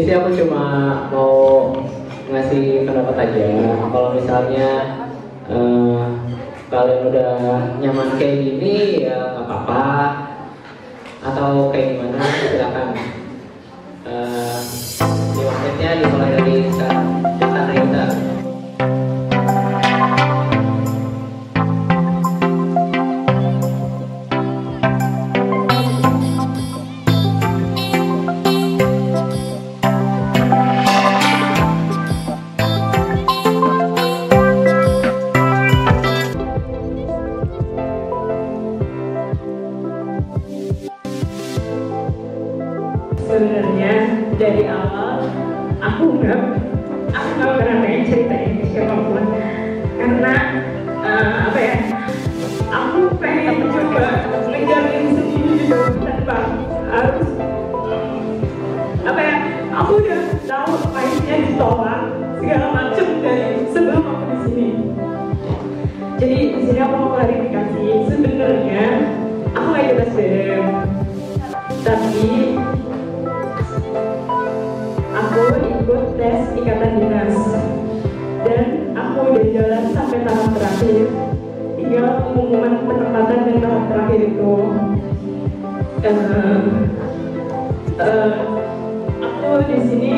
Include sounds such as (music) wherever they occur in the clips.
Jadi sih aku cuma mau ngasih pendapat aja. Kalau misalnya eh, kalian udah nyaman kayak gini ya nggak apa-apa atau kayak gimana silakan. Eh, di waktunya di jadi di sini aku mau klarifikasi. Sebenarnya aku nggak bebas BEM tapi aku ikut tes ikatan dinas. Dan aku udah jalan sampai tahap terakhir. Tinggal pengumuman penempatan dan tahap terakhir itu. Eh, eh, aku di sini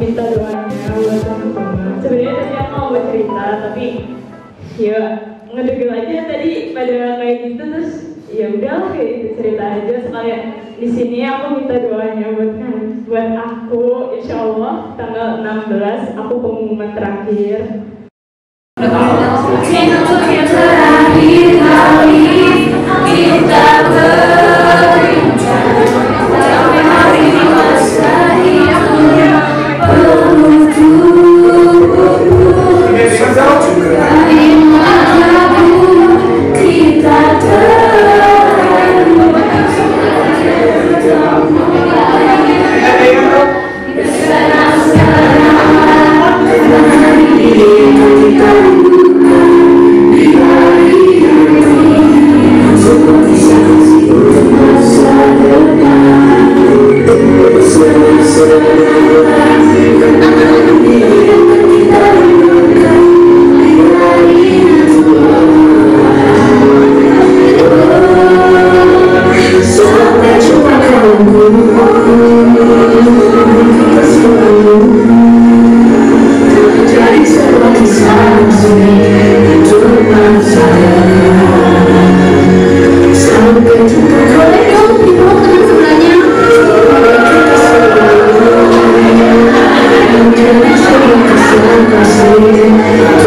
minta doanya buat teman-teman. Sebenarnya tadi aku mau bercerita tapi ya ngedegel aja tadi pada kayak gitu terus ya udah kayak gitu cerita aja sekalian di sini aku minta doanya buat kan buat aku insya Allah tanggal 16 aku pengumuman terakhir terakhir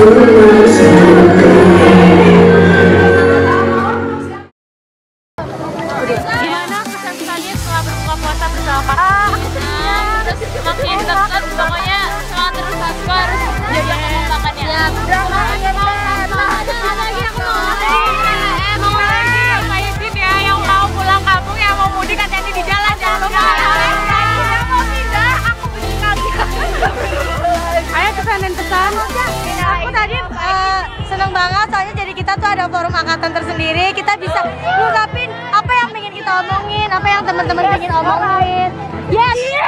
Cuma angkatan tersendiri. Kita bisa ngungkapin apa yang pengen kita omongin, apa yang teman-teman pengen omongin. Yes, ini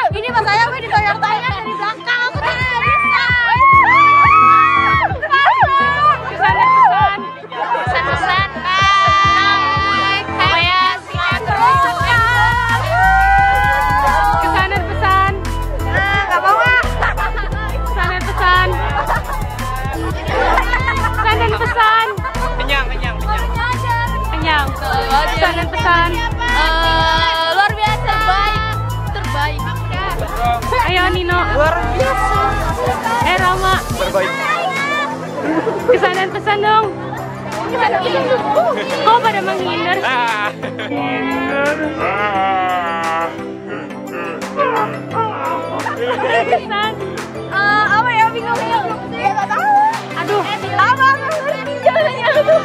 Luar biasa. Eh Rama. Berbaik. Kesan dan pesan dong. Kok pada menghindar? Kesan. Eh, apa ya bingung bingung ya nggak tahu Aduh. apa jalannya aduh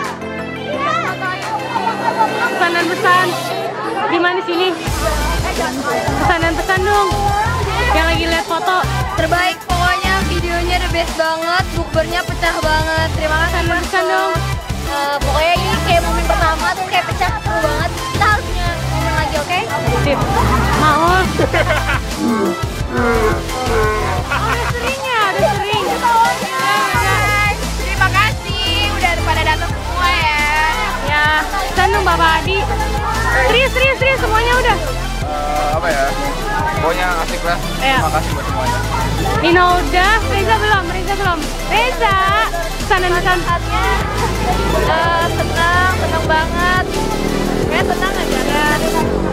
Pesan dan pesan. Gimana sini? Pesan dan pesan dong. Yang lagi lihat terbaik update banget, bukbernya pecah banget. Terima kasih Pesan dong. Uh, pokoknya ini kayak momen pertama tuh kayak pecah seru banget. Kita harus punya momen lagi, oke? Okay? Sip. Mau. (laughs) oh, udah sering ya, udah sering. Terima kasih udah pada datang semua ya. Ya, pesan dong Bapak Adi. Serius, serius, serius semuanya udah. Uh, apa ya? Pokoknya asik lah. Ya. Terima kasih buat semuanya. Nino udah, Reza belum, Reza belum. Reza, pesan dan pesan. Eh, senang, senang banget. Ya senang aja kan.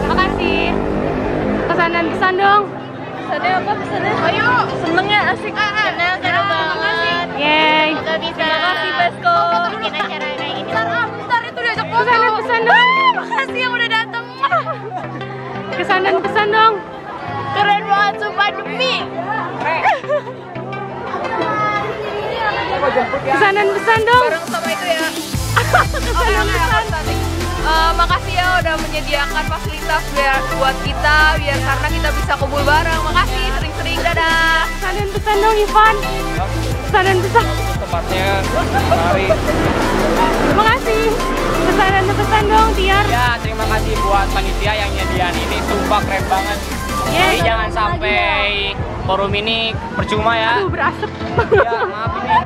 Makasih. Pesan dan pesan dong. Pesannya apa pesannya? Ayo, seneng ya asik. Senang, senang banget. Yeay. Semoga bisa. Terima kasih Besko. Kesan dan pesan dong. Bareng sama itu ya. Kesan dan pesan. Eh, makasih ya udah menyediakan fasilitas biar buat kita biar karena kita bisa kumpul bareng. Makasih sering-sering dadah. Pesan dan pesan dong Ivan. Pesan dan pesan. Tempatnya mari. Terima kasih. Pesan dan pesan dong Tiar. Ya, terima kasih buat panitia yang nyediain ini. Sumpah keren banget. Jadi jangan sampai forum ini percuma ya. Aduh berasap. Ya, maaf ini.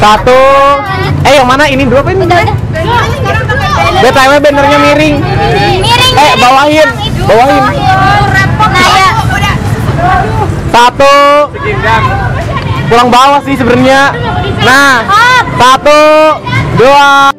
Satu. Eh yang mana ini dua ini? BTW bannernya miring. Miring. Eh bawahin. Bawahin. Satu. Kurang bawah sih sebenarnya. Nah, satu, dua,